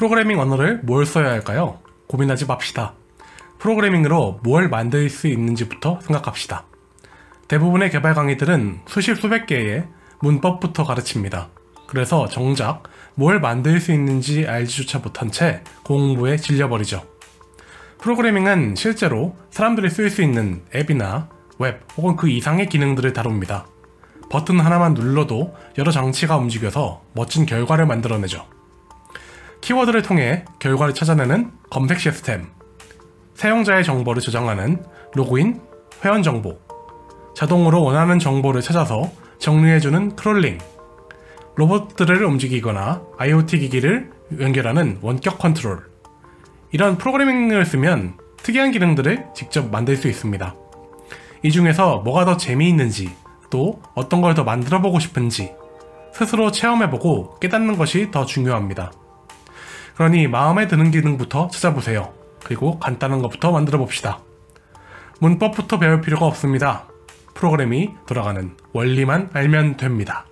프로그래밍 언어를 뭘 써야 할까요? 고민하지 맙시다. 프로그래밍으로 뭘 만들 수 있는지부터 생각합시다. 대부분의 개발 강의들은 수십 수백 개의 문법부터 가르칩니다. 그래서 정작 뭘 만들 수 있는지 알지조차 못한 채 공부에 질려버리죠. 프로그래밍은 실제로 사람들이 쓸 수 있는 앱이나 웹 혹은 그 이상의 기능들을 다룹니다. 버튼 하나만 눌러도 여러 장치가 움직여서 멋진 결과를 만들어내죠. 키워드를 통해 결과를 찾아내는 검색 시스템, 사용자의 정보를 저장하는 로그인, 회원 정보, 자동으로 원하는 정보를 찾아서 정리해주는 crawling, 로봇들을 움직이거나 IoT 기기를 연결하는 원격 컨트롤. 이런 프로그래밍을 쓰면 특이한 기능들을 직접 만들 수 있습니다. 이 중에서 뭐가 더 재미있는지, 또 어떤 걸 더 만들어 보고 싶은지 스스로 체험해보고 깨닫는 것이 더 중요합니다. 그러니 마음에 드는 기능부터 찾아보세요. 그리고 간단한 것부터 만들어 봅시다. 문법부터 배울 필요가 없습니다. 프로그램이 돌아가는 원리만 알면 됩니다.